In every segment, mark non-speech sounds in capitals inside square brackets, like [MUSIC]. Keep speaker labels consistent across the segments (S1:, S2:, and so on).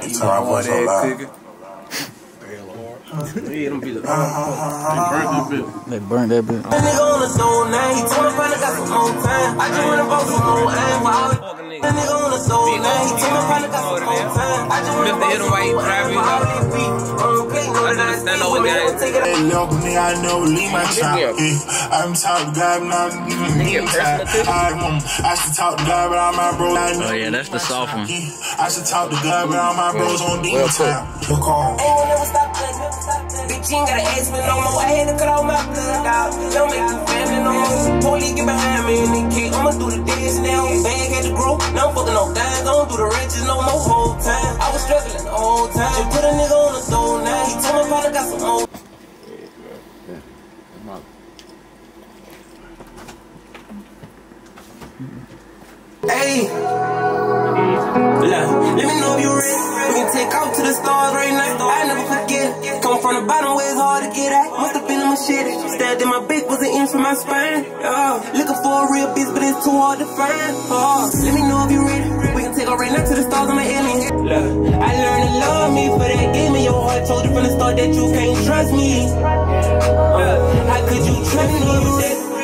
S1: Eat my hard ass cookie.
S2: Yeah, them bitches. They burnt that bitch.
S3: That nigga on the stove now, he told me probably got some more time. I just wanna vote some more aim That nigga on the stove now, he told me probably got some more time. I just wanna
S1: Mr.
S3: vote
S1: Hit 'em
S3: some
S1: while he
S3: more
S1: driving,
S3: aim for all these beats. I don't play no
S1: I just stand over there.
S3: Take it
S4: Hey, little nigga, I never leave my trap. Yeah, I'm talk to God, but I'm
S1: Nigga, personal too.
S4: I, um, I should talk to God, but all my bros.
S2: Oh yeah, that's the soft one.
S4: I should talk to God, but all my bros on demon time. Look on.
S3: You ain't gotta ask me no more. I had to cut all my blood out. Don't make you family no more. Police get behind me in the kick. I'ma do the dance now. Bag had to grow. Now I'm fucking no dimes. I don't do the riches no more whole time. I was struggling the whole time. Just put a nigga on the stove now. He told me probably got some more. Hey. Look, let me know if you ready. We can take off to the stars right now. I never forget. Come from the bottom where it's hard to get at. Must have been a machete. Stabbed in my back, was an inch from my spine. Oh, looking for a real bitch, but it's too hard to find. Oh, let me know if you ready. We can take off right now to the stars. I'm an alien. Look, I learned to love me for that game in your heart. Told you from the start that you can't trust me. Uh, how could you trust me? You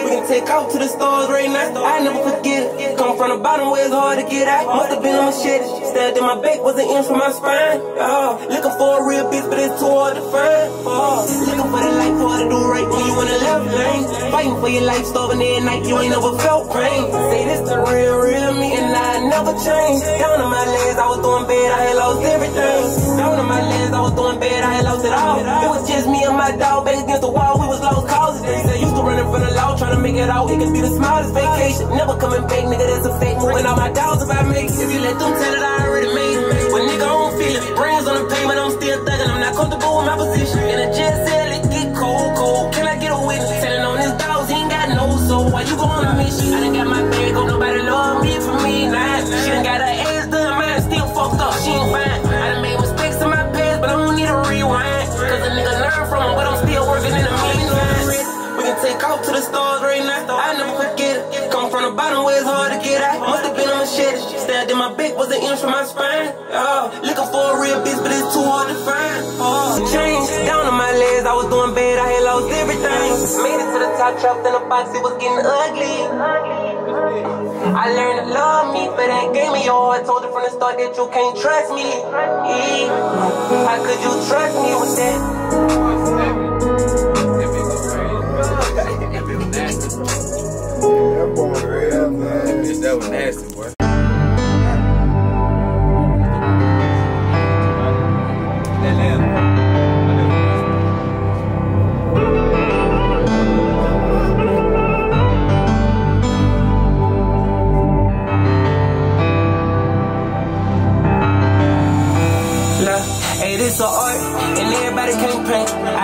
S3: we can take off to the stars right now. I never forget. Come from the bottom where it's hard to get at. Must have been my machete. In my back, was an inch from my spine. Oh, looking for a real bitch, but it's too hard to find. Oh, looking for the life, hard to do right when you in the left lane. Fighting for your life, starving at night, you ain't never felt pain. Say this the real, real me, and I never changed. Down on my legs, I was doing bad, I had lost everything. Down on my legs, I was doing bad, I had lost it all. It was just me and my dog back against the wall, we was lost causes. They used to run running from the law, trying to make it out. It could be the smallest vacation, never coming back, nigga. That's a fake move. And all my dogs if I make. If you let them tell it, I nigga, I inch from my spine. Oh, looking for a real bitch, but it's too hard to find. Oh, change down on my legs. I was doing bad, I had lost everything. Made it to the top, trapped in the box, it was getting ugly. I learned to love me but that game in your heart. Told you from the start that you can't trust me. How could you trust me with? That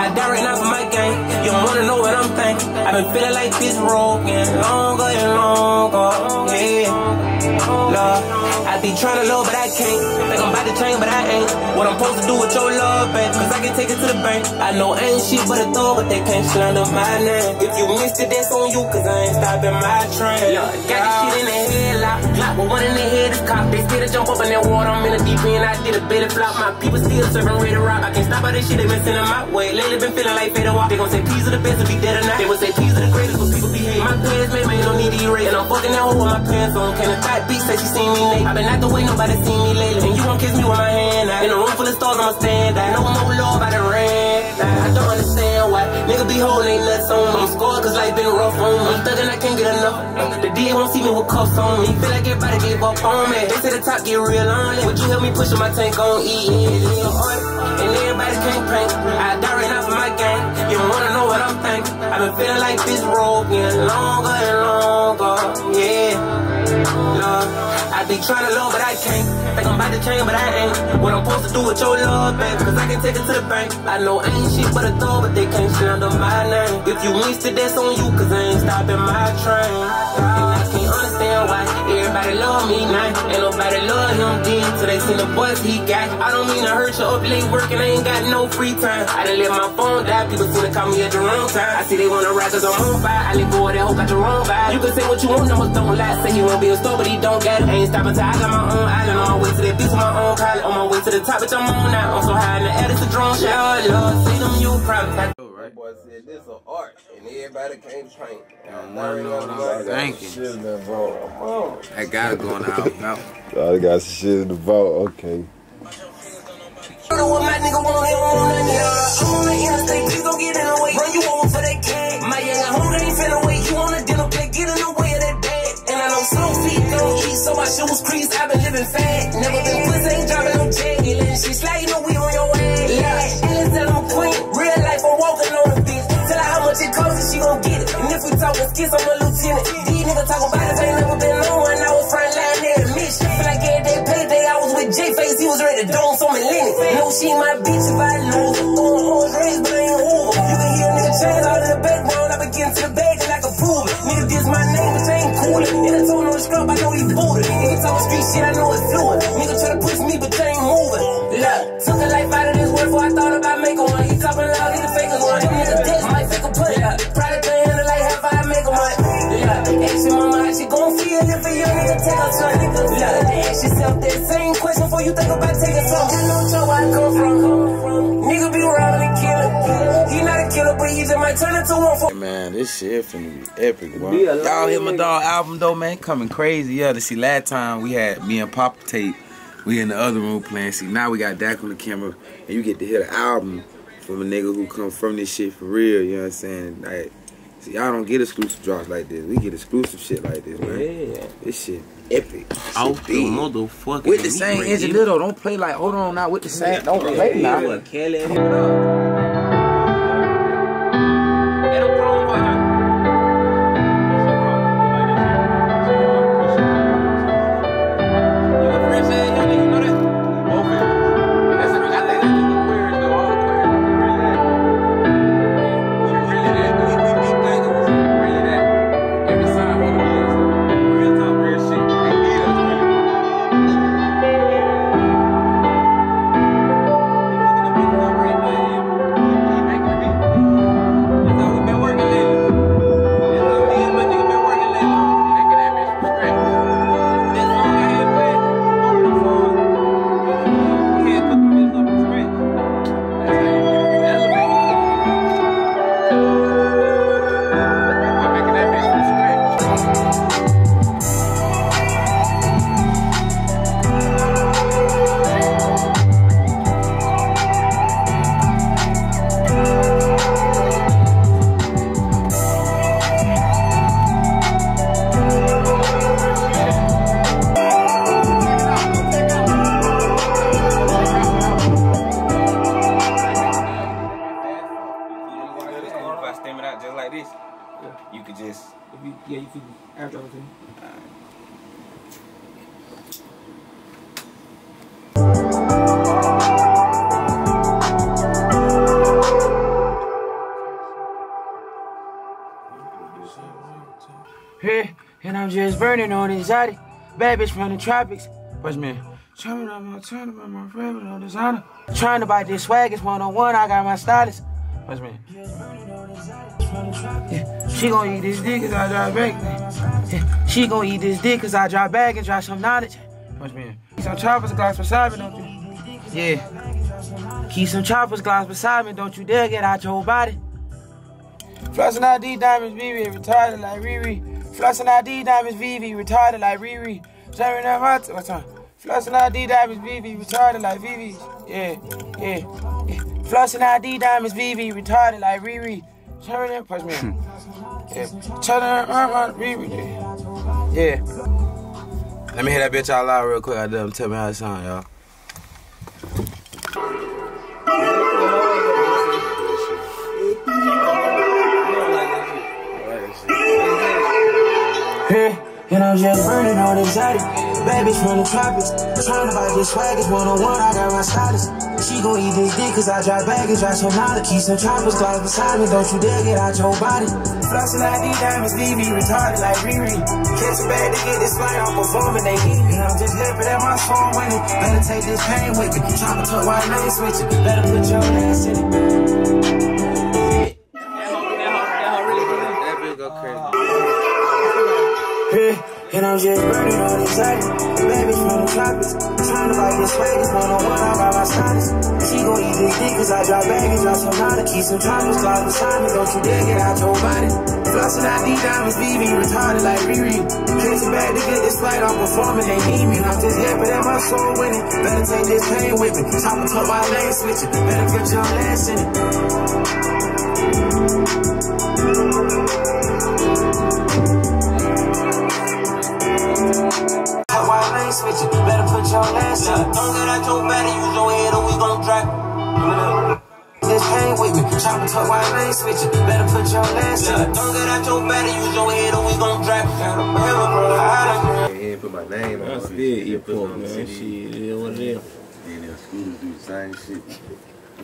S3: I die right now for my game. You don't wanna know what I'm thinking. I've been feeling like this getting longer and longer. Yeah. Lord, I be trying to love, but I can't. Think I'm about to change, but I ain't. What I'm supposed to do with your love, babe? Cause I can take it to the bank. I know I ain't shit but a thug, but they can't slander my name. If you missed it, that's on you, cause I ain't stopping my train. Got this shit in the head, lock, lock, but one in the head is cocked. They still jump up in that water, I'm in the deep end. I did a belly flop. My people still serving red rock. I can't stop all this shit, they been sending my way. Lately been feeling like Fade Walk. They gon' say peas are the best, to be dead or not. They would say peas are the greatest, but people be hating. My pants made, man, no need to erase. And I'm fucking that hoe with my pants on. Can a tight bitch say she seen me late? I been out the way, nobody seen me lately. And you won't kiss me with my hand. In a room full of stars, I'ma stand out. No more love, I done ran. I don't understand why nigga be holding nuts on me. I'm scored cause life been rough on me. I'm I can't get enough. The D won't see me with cuffs on me. Feel like everybody gave up on me. They say the top get real on it. Would you help me pushing my tank on E? And everybody can't paint. I die right now for my game. You don't wanna know what I'm thinking. I've been feeling like this road getting longer and longer. Yeah. Love. Be trying to love, but I can't. Think I'm about to change, but I ain't. What I'm supposed to do with your love, babe? Cause I can take it to the bank. I know I ain't shit but a thug, but they can't slander my name. If you missed it, that's on you, cause I ain't stopping my train. And I can't understand why everybody love me now. Ain't nobody love him then till they see the boys he got. I don't mean to hurt you up late working, I ain't got no free time. I done let my phone die, people seem to call me at the wrong time. I see they wanna ride cause I'm on fire. I let go of that hoe, got the wrong vibe. You can say what you want, numbers don't lie. Say he won't be a star, but he don't got it. Ain't stopping till I got my own island. On my way to that with my own pilot. On my way to the top, bitch, I'm on now. I'm so high in the air, it's a drone shot. Lord, see them, you probably.
S1: That and everybody can't paint.
S5: Thank you.
S1: Shit in the vault.
S5: I gotta go on the [LAUGHS] album.
S6: They got shit in the vault. Okay.
S3: I know what my nigga want, he want nothing, yeah. I'm on the interstate, please don't get in the way. Run you over for that cat. My young homie ain't finna wait. You on a dinner plate, get in the way of that bag. And I know slow feet don't eat, so my shoes crease. i been living fat. Never been skits, I'm a lieutenant. These niggas talking it, ain't never been on one. I was front line there to Mitch. Feel like every day payday, I was with J-Face, he was ready to dome so Lenny. No, she my bitch if I lose. Throwing orange rings, but I ain't Hoover. You can hear a nigga chains out in the background, I begin to the I can it. Nigga, this my name, I ain't coolin'. And I told on the scrub, I know he booted. Nigga talking street shit, I know it's fluid. Nigga she gon' feel if a young nigga take her son. Look, ask yourself that same question before you think about taking some. Oh. I know Joe, where I come from. Nigga be around and kill He not a killer, but he just might turn into one for.
S7: Man, this shit finna be epic, bro. Y'all hear my dog album though, man? Coming crazy. Yeah, to see last time we had me and Papa tape. We in the other room playing. See, now we got Dak on the camera, and you get to hear the album from a nigga who come from this shit for real. You know what I'm saying? Like, see, y'all don't get exclusive drops like this. We get exclusive shit like this, man.
S1: Yeah.
S7: This shit epic.
S1: Out
S7: Shit
S1: the
S7: big.
S1: motherfucker.
S7: With the same engineer though. Don't play like, hold on now. With the same, don't play now.
S1: Kelly.
S5: If I stem it out just like this, you could just.
S8: Yeah, you can add that to me.
S9: Hey, and I'm just burning on anxiety. Bad bitch from the tropics. Watch me? Trying to my turn about my friend no designer. Trying to buy this swag, it's one on one. I got my stylist. Watch me? She gon' eat this dick cause I drive back. She gon' eat this dick cause I drive back and drop some knowledge. What's me? Keep some choppers glass beside me, don't you? Yeah. Keep some choppers glass beside me, don't you dare get out your body. Flossing ID diamonds, VV, retarded like Riri. Flossing ID diamonds, VV, retarded like Riri. Sharing that hot, what's on? Flossing ID diamonds, VV, retarded like VV. Yeah, yeah, yeah. Flossing ID diamonds, VV, retarded like Riri. Sharing that, push me. yeah. Turn it on, Riri. Yeah. Let me hear that bitch out loud real quick. I done tell me how it sound, y'all. And I'm just burning anxiety. Bad bitch from the tropics. Trying to buy this swag, on one. I got my stylist. She gon' eat this dick cause I drive baggage, drive some knowledge. Keep some choppers close beside me, don't you dare get out your body. Flossing ID diamonds, leave me retarded like Riri. Catch a bag to get this flight off performing, they need me. I'm just happy that my song winning. Better take this pain with me. Chopper tuck white lane switching. Better put your ass in it.
S5: That bitch go crazy.
S9: Hey, and I'm just burning anxiety. Bad bitch from the. Trying to buy this it's one on one. I silence. She gon' eat this dick cause I drop baggage, drop some nada. Keep some choppers, call beside me. Don't you dare get out your body. Flossing out these diamonds, me retarded like Riri. A bag to get this flight, I'm performing, they need me. I'm just happy that my soul winning. Better take this pain with me. Top top, my lane switching. Better put your ass in it. Top white lane switching. Better put your last in.
S3: Don't get out your body, use your head or we gon' drop.
S9: This pain with me. Chop and tuck white lane switching. Better put your last in.
S3: Don't get out your body, use your head or we gon' drop.
S10: I ain't put my name on
S1: I
S10: it.
S1: still eat pork, man. Shit, it is what it is.
S6: And then schools do the same shit.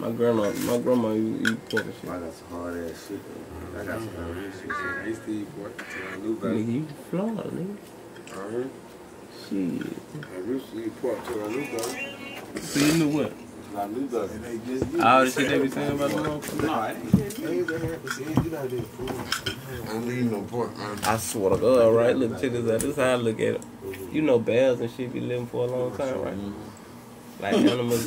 S1: My grandma, my grandma eat eat pork and shit.
S6: I got some hard ass shit though. I got some hard ass shit. I used to eat pork until I knew better.
S1: Nigga, you Florida, nigga.
S6: Uh-huh.
S1: Shit.
S6: I used to eat pork till I knew better.
S1: So you knew what?
S6: I knew better.
S1: All the shit they be saying about the motherfucker?
S6: No, I don't eat no pork, man.
S1: I swear to God, right? Look, check this out. This is how I look at it. You know, bears and shit be living for a long time, right? Like [LAUGHS] animals,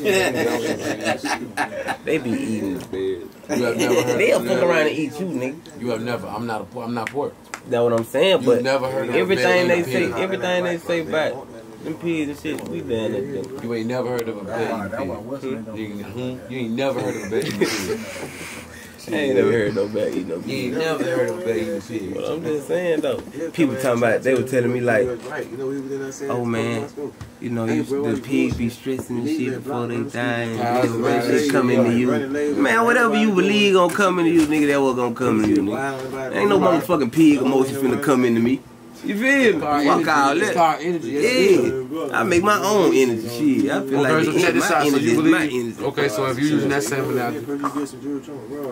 S1: they be eating.
S7: You have never heard.
S1: They'll
S7: of-
S1: fuck around and eat you, nigga.
S7: You have never. I'm not a. por- I'm not pork.
S1: That's what I'm saying.
S7: You
S1: But
S7: never heard of a
S1: everything they say, everything they say about them pigs and shit, we done it. then.
S7: You ain't never heard of a bear eating pig. You, ain't- you ain't never heard of a bear eating pig.
S1: I ain't never heard no bear eat no
S7: You
S1: pig.
S7: ain't never heard no bear eating pig.
S1: But I'm just saying though, people talking about, they were telling me like, oh man, you know, you, the pigs be stressing and shit before they die and that shit coming to you. Man, whatever you believe gonna come into you, nigga, that was gonna come to you, nigga. Ain't no motherfucking pig emotion finna come into me. You feel me? Fuck all
S7: It's
S1: that.
S7: called energy. That's good.
S1: Yeah, I make my own energy. Shit, I feel
S7: Okay,
S1: like
S7: so
S1: the-
S7: check this
S1: my
S7: out. So
S1: energy
S7: you
S1: is my
S7: believe?
S1: energy.
S7: Okay, so if you using that same analogy,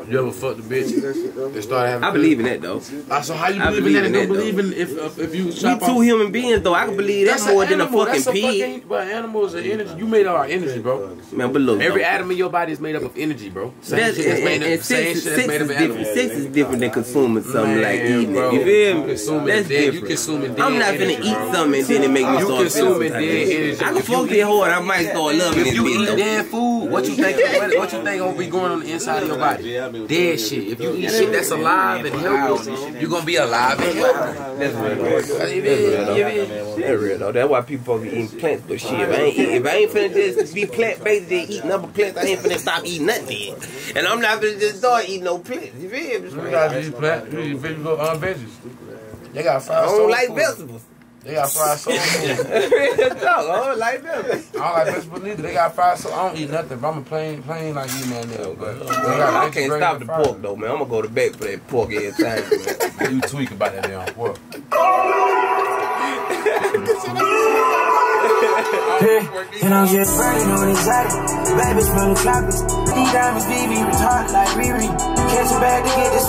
S7: you ever fucked a bitch? They started having.
S1: I believe in that though.
S7: Uh, so how you believe,
S1: believe
S7: in
S1: in
S7: that and don't
S1: that,
S7: believe in if if, if you
S1: We two
S7: off?
S1: human beings though. I can believe that
S7: That's
S1: more
S7: an
S1: than a fucking
S7: That's a
S1: pig.
S7: But animals are energy. You made our energy, bro.
S1: Man, but look,
S7: Every atom in your body is made up of energy, bro. Same
S1: That's,
S7: shit is
S1: and,
S7: made
S1: and,
S7: up.
S1: and
S7: Same
S1: sex,
S7: shit is
S1: sex
S7: made
S1: is
S7: up of
S1: different.
S7: animals.
S1: Sex is different than consuming something like
S7: Man,
S1: eating
S7: bro.
S1: it. You feel me?
S7: Consuming
S1: That's
S7: dead- you
S1: different.
S7: Consuming dead
S1: I'm not
S7: energy,
S1: finna eat
S7: bro.
S1: something and then it make me
S7: You
S1: start feeling
S7: consuming
S1: some type of
S7: dead
S1: way.
S7: energy.
S1: I can fuck that hard. I might start loving
S7: If
S1: this
S7: you eat
S1: though.
S7: dead food, what you think? What, what you think gonna be going on the inside of your body? Dead shit. If you eat shit that's alive and healthy, you gonna be alive and healthy.
S1: That's real though.
S7: You feel- you feel?
S1: That's real though. That's why people be eating plants. But shit, if I ain't eat, if I ain't finna just be plant based and eat number plants, I ain't finna stop eating nothing. And I'm not finna just start eating no plants. You feel me?
S7: You guys eat plant, you eat vegetable, um, veggies. They got
S1: I
S7: fried oh, soul
S1: don't like
S7: food.
S1: vegetables.
S7: They got fried soul [LAUGHS] food.
S1: Real talk. I don't like vegetables.
S7: I don't like vegetables neither. They got fried soul. I don't eat nothing. But I'm a plain, plain like you, man. There, but oh, they got
S1: I can't stop the
S7: fried.
S1: pork though, man. I'm gonna go to bed for that pork every time. Man.
S7: You tweak about that damn pork.
S9: Hey, And I'm just burning on exotic. Babies from the tropics. These diamonds leave me retarded like Riri. Catch a bag to get this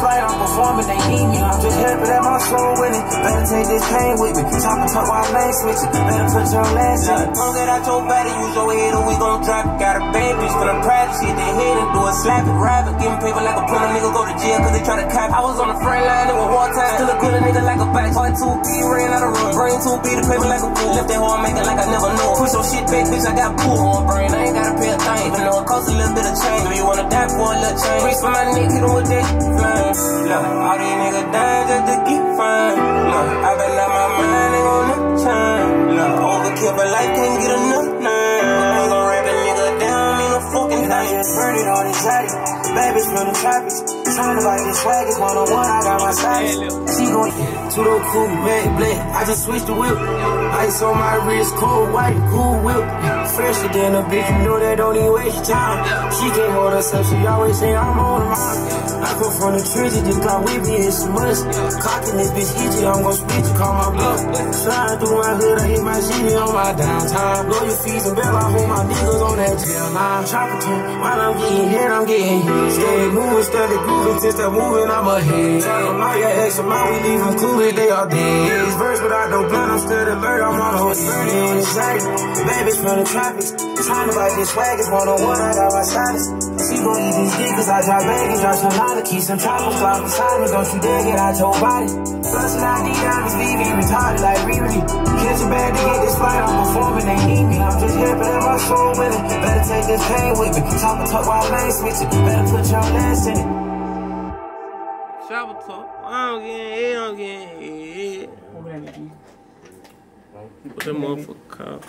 S9: I'm performing, they need me. I'm just happy that my soul winning. Better take this pain with me. Top and tuck while lane switching. Better put your last in it.
S3: Don't get out your body, use your head or we gon' drop it. Got a bad bitch for the private shit, they hit and do a slap it, rap it. Giving paper like a pimp, a nigga go to jail cause they try to cop. I was on the front line, it was wartime. Still a good nigga like a back. Heart 2B, ran out of room. Brain 2B, the paper like a fool. Left that hard making like I never knew. Push your shit back, bitch, I got pool on brain. I ain't gotta pay a thing, even though it costs a little bit of change. Do you wanna die for a little change? Reach for my neck, hit him with that flame. Look, all these niggas dying just to get fine. Look, I been out my mind, ain't gon' never change. Look, overkill, but life can't get enough name. Ain't gon' rap a nigga down, in a fucking thing.
S9: burning on exotic. Babies from the tropics. Trying to buy this swag is one on one. I got my side. She gon' to the cool, red blend. I just switched the whip. Ice on my wrist, cool white, cool whip. Fresher than a bitch, you know that don't even waste your time. She can't hold herself, she always say I'm on the I come from the trenches, just got we be it's a must. Cocking this bitch, you, I'm gon' split you, call my bluff. Slide through my hood, I hit my city on my downtime. Blow your fees and bell, I hold my niggas on that tail line. Chopper tune, while I'm getting hit, I'm getting hit. Stay moving, steady grooving, till start moving, I'm ahead. Tell them all your ex, and we leave them clueless, they all dead. Verse without no blood, I'm still alert, I'm on on excited, babies from the tropics. Trying to bite this swag, it's one on one, I got my silence. She gon' eat this dick, cause I drop baggage, drop some louder, keep some choppers, fly beside me, don't you dare get out your body. Bustin' out these diamonds, leave me retarded like Riri. Catch a bag to get this flight, I'm performing, they need me. I'm just happy that my phone with it. Better take this pain with me. Talk and talk while I ain't switching. Better put your last in it.
S1: Chopper talk. I don't get it. I don't get it. What that motherfucker called?